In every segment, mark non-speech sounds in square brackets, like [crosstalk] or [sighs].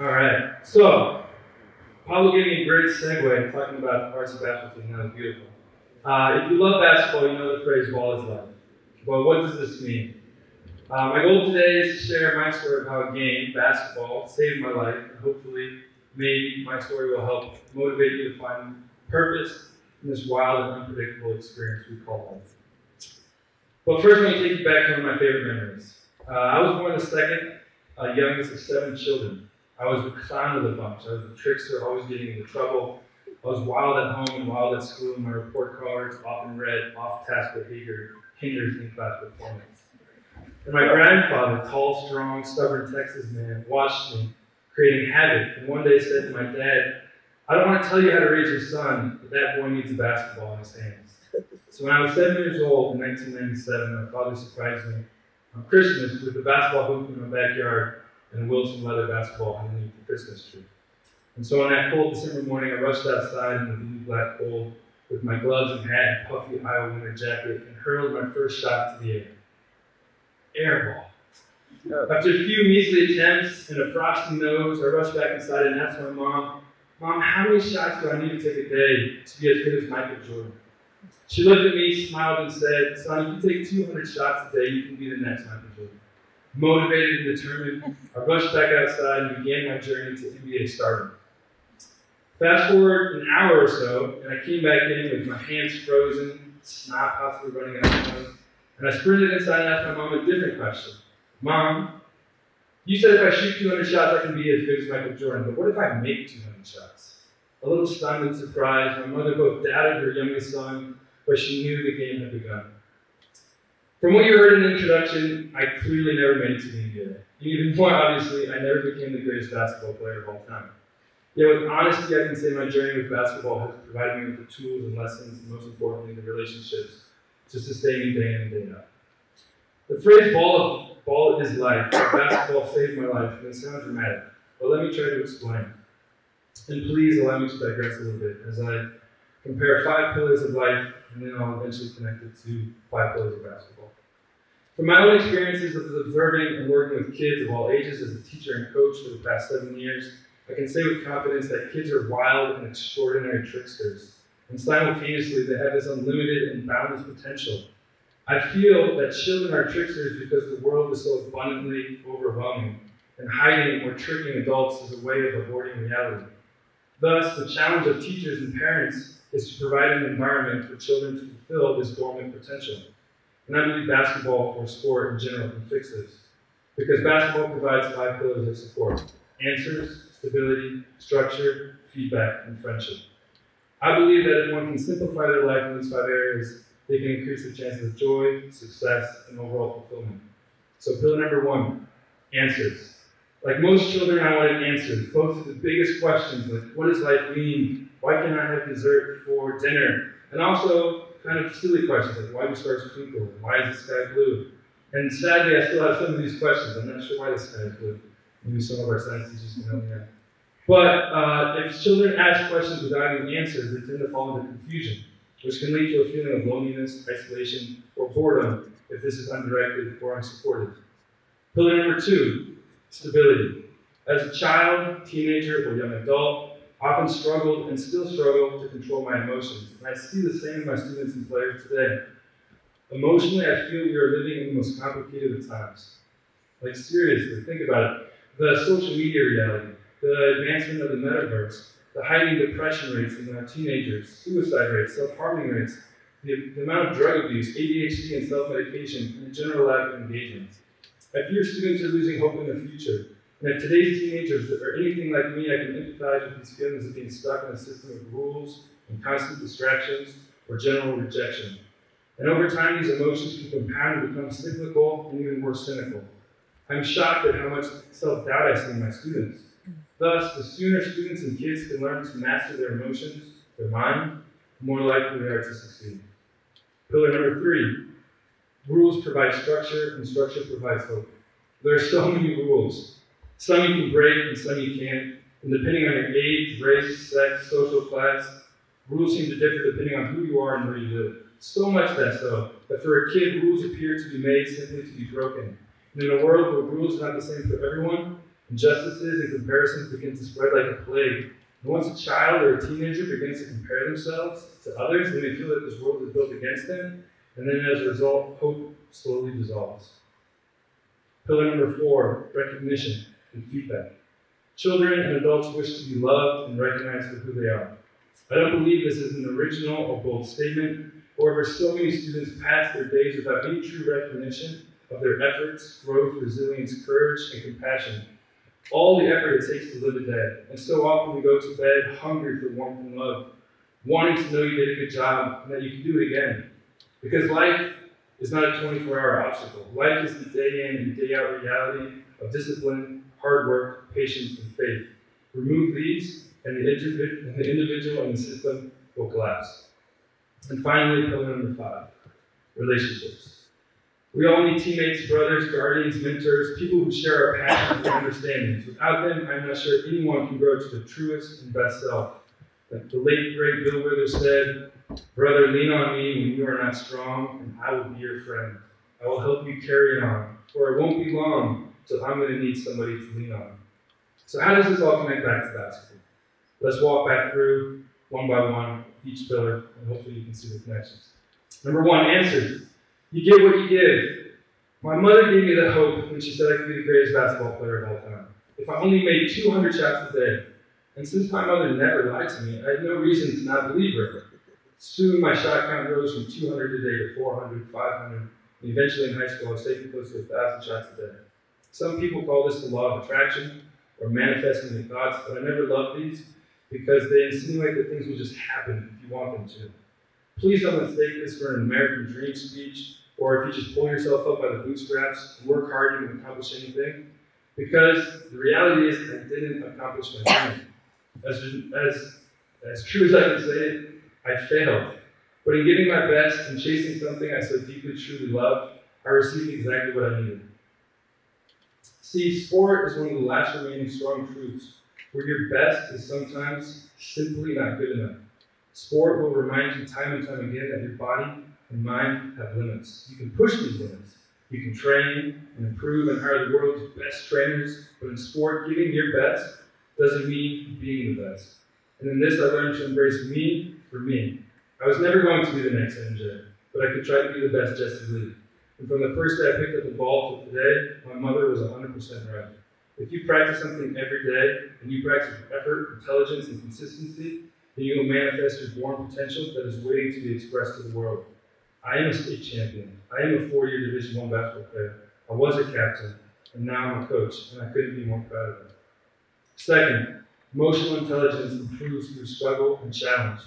All right. So, Pablo gave me a great segue talking about the parts of basketball team. That beautiful. Uh, if you love basketball, you know the phrase ball is life. But what does this mean? Uh, my goal today is to share my story of how a game, basketball, saved my life, and hopefully, maybe my story will help motivate you to find purpose in this wild and unpredictable experience we call life. But first, let me take you back to one of my favorite memories. Uh, I was born the second uh, youngest of seven children. I was the clown of the bunch. I was the trickster, always getting into trouble. I was wild at home and wild at school, and my report cards often read off task behavior hinders in class performance. And my grandfather, tall, strong, stubborn Texas man, watched me creating havoc and one day said to my dad, I don't want to tell you how to raise your son, but that boy needs a basketball in his hands. So when I was seven years old in 1997, my father surprised me on Christmas with a basketball hoop in my backyard and Wilson leather basketball underneath the Christmas tree. And so on that cold December morning, I rushed outside in the blue black cold with my gloves and hat and puffy Iowa winter jacket and hurled my first shot to the air air ball. After a few measly attempts and a frosty nose, I rushed back inside and asked my mom, Mom, how many shots do I need to take a day to be as good as Michael Jordan? She looked at me, smiled, and said, Son, if you take 200 shots a day, you can be the next Michael Jordan. Motivated and determined, I rushed back outside and began my journey to NBA stardom. Fast forward an hour or so, and I came back in with my hands frozen, snot possibly running out of them. And I sprinted inside and asked my mom a different question. Mom, you said if I shoot 200 shots, I can be as good as Michael Jordan, but what if I make 200 shots? A little stunned and surprised, my mother both doubted her youngest son, but she knew the game had begun. From what you heard in the introduction, I clearly never made it to the NBA. Even more obviously, I never became the greatest basketball player of all time. Yet with honesty, I can say my journey with basketball has provided me with the tools and lessons, and most importantly, the relationships to sustain me day in and day out. The phrase ball of ball is life, basketball saved my life, may sound dramatic, but let me try to explain. And please allow me to digress a little bit as I compare five pillars of life and then I'll eventually connect it to five pillars of basketball. From my own experiences of observing and working with kids of all ages as a teacher and coach for the past seven years, I can say with confidence that kids are wild and extraordinary tricksters and simultaneously they have this unlimited and boundless potential. I feel that children are tricksters because the world is so abundantly overwhelming, and hiding or tricking adults is a way of avoiding reality. Thus, the challenge of teachers and parents is to provide an environment for children to fulfill this dormant potential. And I believe basketball or sport in general can fix this. Because basketball provides five pillars of support answers, stability, structure, feedback, and friendship. I believe that if one can simplify their life in these five areas, they can increase the chances of joy, success, and overall fulfillment. So, pillar number one answers. Like most children, I wanted answers, both to the biggest questions like what does life mean? Why can't I have dessert for dinner? And also kind of silly questions like why do stars twinkle? Why is the sky blue? And sadly, I still have some of these questions. I'm not sure why the sky is blue. Maybe some of our can help me out. But uh, if children ask questions without any answers, they tend to fall into confusion, which can lead to a feeling of loneliness, isolation, or boredom if this is undirected or unsupported. Pillar number two, stability. As a child, teenager, or young adult, I often struggled and still struggle to control my emotions. And I see the same in my students and players today. Emotionally, I feel we are living in the most complicated of times. Like, seriously, think about it. The social media reality, the advancement of the metaverse, the heightened depression rates in our teenagers, suicide rates, self-harming rates, the, the, amount of drug abuse, ADHD and self-medication, and the general lack of engagement. I fear students are losing hope in the future. And if today's teenagers are anything like me, I can empathize with these feelings of being stuck in a system of rules and constant distractions or general rejection. And over time, these emotions can compound and become cyclical and even more cynical. I'm shocked at how much self-doubt I see in my students. Thus, the sooner students and kids can learn to master their emotions, their mind, the more likely they are to succeed. Pillar number three rules provide structure, and structure provides hope. There are so many rules. Some you can break, and some you can't. And depending on your age, race, sex, social class, rules seem to differ depending on who you are and where you live. So much that so that for a kid, rules appear to be made simply to be broken. And in a world where rules are not the same for everyone, Injustices and comparisons begin to spread like a plague. And once a child or a teenager begins to compare themselves to others, they may feel that this world is built against them, and then as a result, hope slowly dissolves. Pillar number four recognition and feedback. Children and adults wish to be loved and recognized for who they are. I don't believe this is an original or bold statement. However, so many students pass their days without any true recognition of their efforts, growth, resilience, courage, and compassion. All the effort it takes to live a day. And so often we go to bed hungry for warmth and love, wanting to know you did a good job and that you can do it again. Because life is not a 24 hour obstacle. Life is the day in and day out reality of discipline, hard work, patience, and faith. Remove these, and the, individ- the individual and the system will collapse. And finally, pillar number five relationships. We all need teammates, brothers, guardians, mentors, people who share our passions and understandings. Without them, I'm not sure anyone can grow to the truest and best self. Like the late, great Bill Withers said, Brother, lean on me when you are not strong, and I will be your friend. I will help you carry it on, for it won't be long till I'm going to need somebody to lean on. So, how does this all connect back to basketball? Let's walk back through one by one each pillar, and hopefully you can see the connections. Number one, answers. You get what you give. My mother gave me the hope when she said I could be the greatest basketball player of all time. If I only made 200 shots a day, and since my mother never lied to me, I had no reason to not believe her. Soon my shot count rose from 200 a day to 400, 500, and eventually in high school I was taking close to 1,000 shots a day. Some people call this the law of attraction or manifesting your thoughts, but I never loved these because they insinuate that things will just happen if you want them to. Please don't mistake this for an American dream speech or if you just pull yourself up by the bootstraps and work hard, you can accomplish anything. Because the reality is, I didn't accomplish my dream. As, as, as true as I can say it, I failed. But in giving my best and chasing something I so deeply, truly loved, I received exactly what I needed. See, sport is one of the last remaining strong truths where your best is sometimes simply not good enough. Sport will remind you time and time again that your body and mind have limits. You can push these limits. You can train and improve and hire the world's best trainers, but in sport, giving your best doesn't mean being the best. And in this, I learned to embrace me for me. I was never going to be the next MJ, but I could try to be the best Jesse Lee. And from the first day I picked up the ball to today, my mother was 100% right. If you practice something every day, and you practice with effort, intelligence, and consistency, then you will manifest your born potential that is waiting to be expressed to the world. I am a state champion. I am a four-year Division One basketball player. I was a captain, and now I'm a coach, and I couldn't be more proud of it. Second, emotional intelligence improves through struggle and challenge.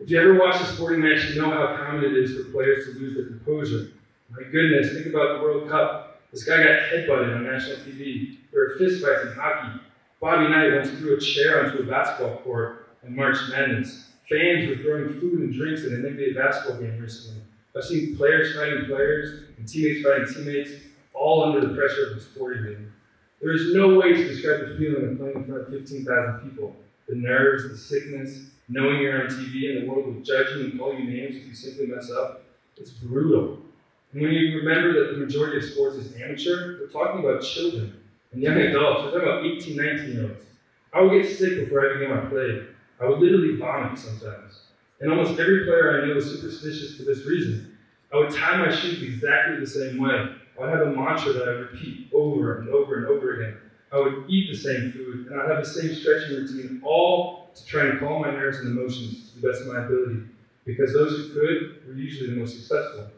If you ever watch a sporting match, you know how common it is for players to lose their composure. My goodness, think about the World Cup. This guy got headbutted on national TV. There were fistfights in hockey. Bobby Knight once threw a chair onto a basketball court in March Madness. Fans were throwing food and drinks at an NBA basketball game recently. I've seen players fighting players and teammates fighting teammates, all under the pressure of a sporting game. There is no way to describe the feeling of playing in front of 15,000 people. The nerves, the sickness, knowing you're on TV and the world will judge you and call you names if you simply mess up. It's brutal. And when you remember that the majority of sports is amateur, we're talking about children and young adults. We're talking about 18, 19 year olds. I would get sick before I began my play. I would literally vomit sometimes. And almost every player I knew was superstitious for this reason. I would tie my shoes exactly the same way. I would have a mantra that I would repeat over and over. I would eat the same food, and I'd have the same stretching routine, all to try and calm my nerves and emotions to the best of my ability. Because those who could were usually the most successful.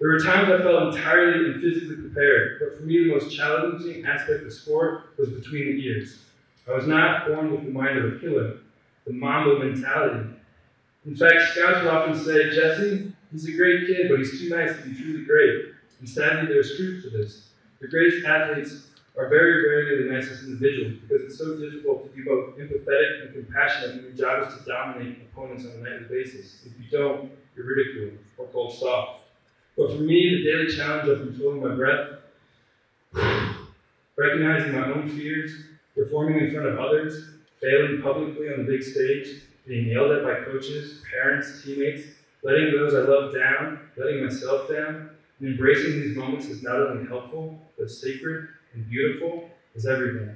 There were times I felt entirely and physically prepared, but for me, the most challenging aspect of sport was between the ears. I was not born with the mind of a killer, the Mamba mentality. In fact, scouts would often say, Jesse, he's a great kid, but he's too nice to be truly great. And sadly, there's truth to this. The greatest athletes are very rarely the nicest individuals because it's so difficult to be both empathetic and compassionate when your job is to dominate opponents on a nightly basis. If you don't, you're ridiculed or called soft. But for me, the daily challenge of controlling my breath, [sighs] recognizing my own fears, performing in front of others, failing publicly on the big stage, being yelled at by coaches, parents, teammates, letting those I love down, letting myself down, and embracing these moments is not only helpful, but sacred and beautiful, is everything.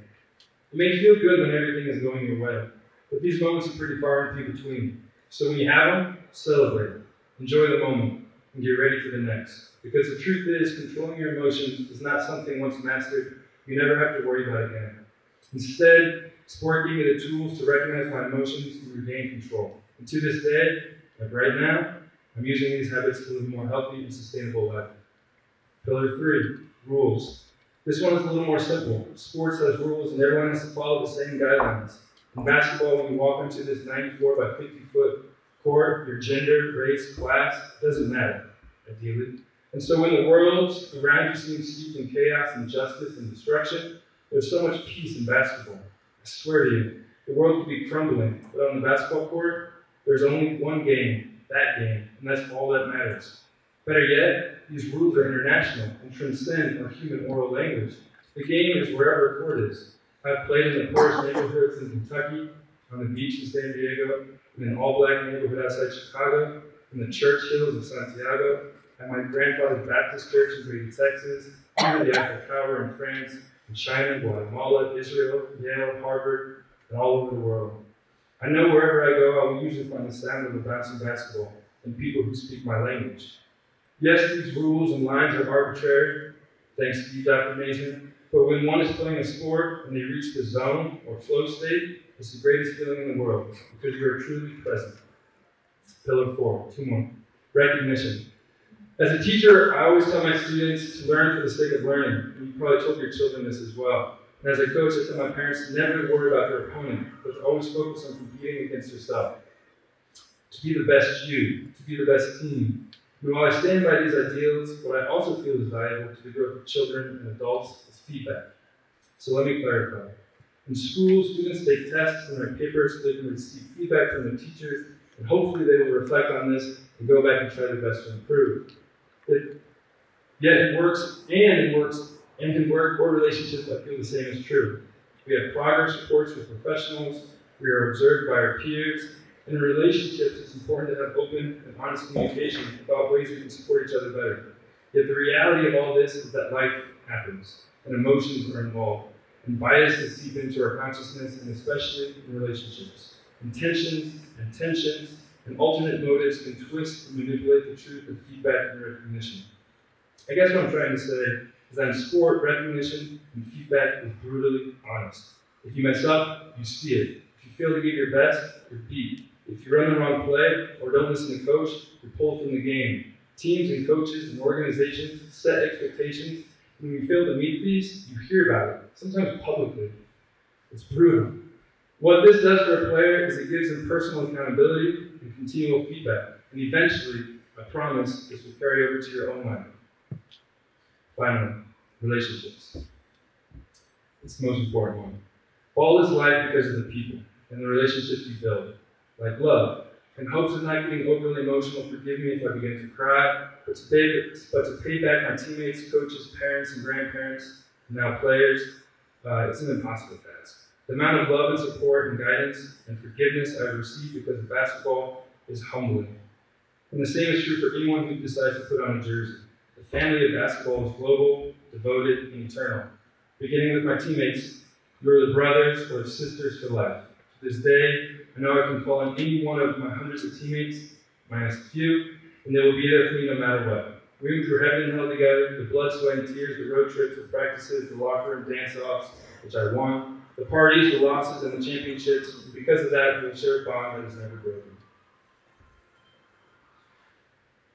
It may feel good when everything is going your way, but these moments are pretty far and few between. So when you have them, celebrate. Enjoy the moment and get ready for the next. Because the truth is, controlling your emotions is not something once mastered you never have to worry about again. Instead, sport gave me the tools to recognize my emotions and regain control. And to this day, like right now, I'm using these habits to live a more healthy and sustainable life. Pillar three, rules. This one is a little more simple. Sports has rules and everyone has to follow the same guidelines. In basketball, when you walk into this 94 by 50 foot court, your gender, race, class, doesn't matter, ideally. And so when the world around you seems steeped in chaos, and justice and destruction, there's so much peace in basketball. I swear to you, the world could be crumbling, but on the basketball court, there's only one game, that game, and that's all that matters. Better yet, these rules are international and transcend our human oral language. The game is wherever court is. I've played in the poorest neighborhoods in Kentucky, on the beach in San Diego, in an all-black neighborhood outside Chicago, in the church hills of Santiago, at my grandfather's Baptist church in Brady, Texas, under the Eiffel Tower in France, in China, Guatemala, Israel, Yale, Harvard, and all over the world. I know wherever I go, I will usually find the sound of a bouncing basketball and people who speak my language. Yes, these rules and lines are arbitrary, thanks to you, Dr. Mason, but when one is playing a sport and they reach the zone or flow state, it's the greatest feeling in the world because you are truly present. Pillar four, two more. Recognition. As a teacher, I always tell my students to learn for the sake of learning. And you probably told your children this as well. And as a coach, I tell my parents to never worry about their opponent, but to always focus on competing against yourself. To be the best you, to be the best team. While I stand by these ideals, what I also feel is valuable to the growth of children and adults is feedback. So let me clarify. In school, students take tests and write papers so they can receive feedback from their teachers, and hopefully they will reflect on this and go back and try their best to improve. It, yet it works, and it works, and in work or relationships, I feel the same is true. We have progress reports with professionals, we are observed by our peers, in relationships, it's important to have open and honest communication about ways we can support each other better. Yet the reality of all this is that life happens, and emotions are involved, and biases seep into our consciousness, and especially in relationships. Intentions and tensions and alternate motives can twist and manipulate the truth of feedback and recognition. I guess what I'm trying to say is that in sport, recognition and feedback is brutally honest. If you mess up, you see it. If you fail to give your best, you're beat. If you run the wrong play or don't listen to coach, you're pulled from the game. Teams and coaches and organizations set expectations. When you fail to meet these, you hear about it, sometimes publicly. It's brutal. What this does for a player is it gives them personal accountability and continual feedback. And eventually, I promise, this will carry over to your own life. Finally, relationships. It's the most important one. All is life because of the people and the relationships you build, like love. In hopes of not getting overly emotional, forgive me if I begin to cry, but to pay, but to pay back my teammates, coaches, parents, and grandparents, and now players, uh, it's an impossible task. The amount of love and support and guidance and forgiveness I've received because of basketball is humbling. And the same is true for anyone who decides to put on a jersey. The family of basketball is global, devoted, and eternal. Beginning with my teammates, you are the brothers or the sisters for life. To this day, I know I can call on any one of my hundreds of teammates, minus a few, and they will be there for me no matter what. We went through heaven and hell together, the blood, sweat, and tears, the road trips, the practices, the locker room dance-offs, which I won, the parties, the losses, and the championships. Because of that, we share a bond that is never broken.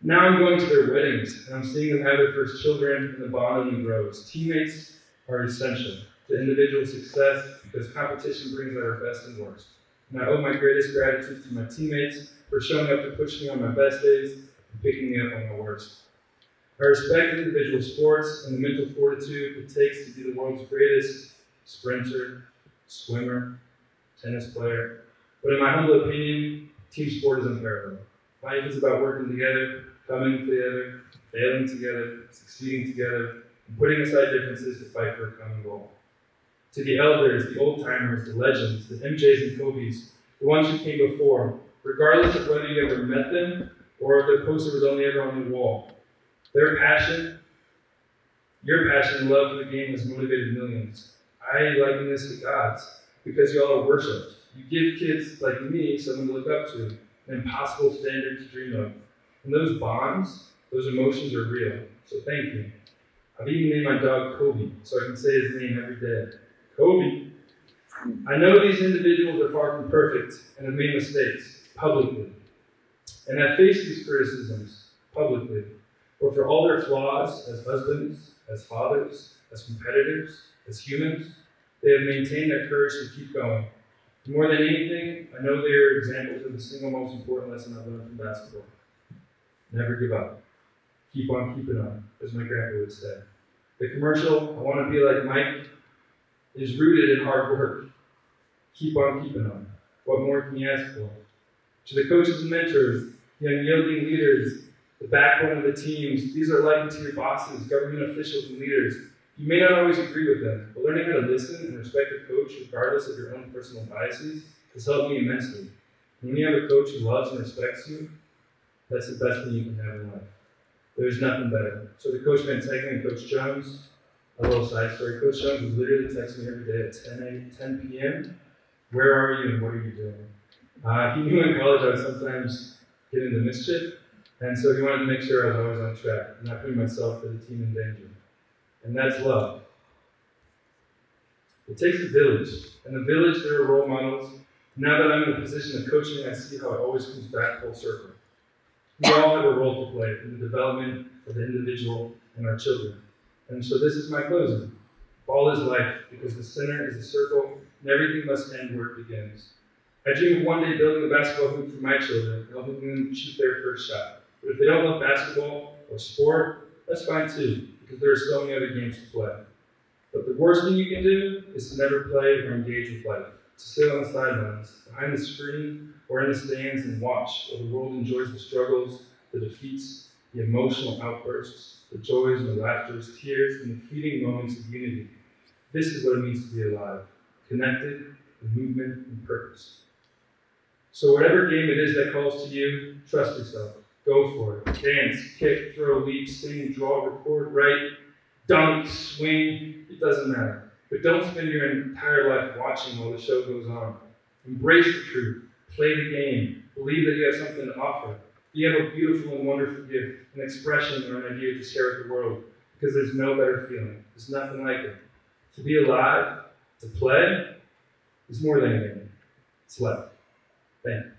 Now I'm going to their weddings, and I'm seeing them have their first children, and the bond only grows. Teammates are essential to individual success because competition brings out our best and worst. And I owe my greatest gratitude to my teammates for showing up to push me on my best days and picking me up on my worst. I respect individual sports and the mental fortitude it takes to be the world's greatest sprinter, swimmer, tennis player. But in my humble opinion, team sport is unparalleled. Life is about working together, coming together, failing together, succeeding together, and putting aside differences to fight for a common goal. To the elders, the old timers, the legends, the MJs and Kobe's, the ones who came before, regardless of whether you ever met them or if their poster was only ever on the wall, their passion, your passion and love for the game has motivated millions. I liken this to God's because y'all are worshipped. You give kids like me someone to look up to, an impossible standard to dream of. And those bonds, those emotions are real. So thank you. I've even named my dog Kobe, so I can say his name every day. Kobe. I know these individuals are far from perfect and have made mistakes publicly, and have faced these criticisms publicly, but for all their flaws as husbands, as fathers, as competitors, as humans, they have maintained their courage to keep going. More than anything, I know they are examples of the single most important lesson I've learned from basketball. Never give up. Keep on keeping on, as my grandpa would say. The commercial, I want to be like Mike, is rooted in hard work. Keep on keeping on. What more can you ask for? To the coaches and mentors, the unyielding leaders, the backbone of the teams, these are likened to your bosses, government officials, and leaders. You may not always agree with them, but learning how to listen and respect a coach regardless of your own personal biases has helped me immensely. When you have a coach who loves and respects you, that's the best thing you can have in life. There's nothing better. So the coach been and Coach Jones, a little side story. Coach Jones was literally texting me every day at 10, 10 p.m. Where are you and what are you doing? Uh, he knew in college I would sometimes get into mischief, and so he wanted to make sure I was always on track, and not putting myself or the team in danger. And that's love. It takes a village, and the village, there are role models. Now that I'm in the position of coaching, I see how it always comes back full circle. We all have a role to play in the development of the individual and our children. And so this is my closing. All is life, because the center is a circle, and everything must end where it begins. I dream of one day building a basketball hoop for my children, helping them shoot their first shot. But if they don't love basketball or sport, that's fine too, because there are so many other games to play. But the worst thing you can do is to never play or engage with life, to sit on the sidelines, behind the screen, or in the stands and watch while the world enjoys the struggles, the defeats, the emotional outbursts, the joys and the laughters, tears, and the fleeting moments of unity. This is what it means to be alive, connected, with movement, and purpose. So whatever game it is that calls to you, trust yourself. Go for it. Dance, kick, throw, leap, sing, draw, record, write, dunk, swing. It doesn't matter. But don't spend your entire life watching while the show goes on. Embrace the truth. Play the game. Believe that you have something to offer. You have a beautiful and wonderful gift, an expression or an idea to share with the world. Because there's no better feeling. There's nothing like it. To be alive, to play, is more than a game. It's life. Thank you.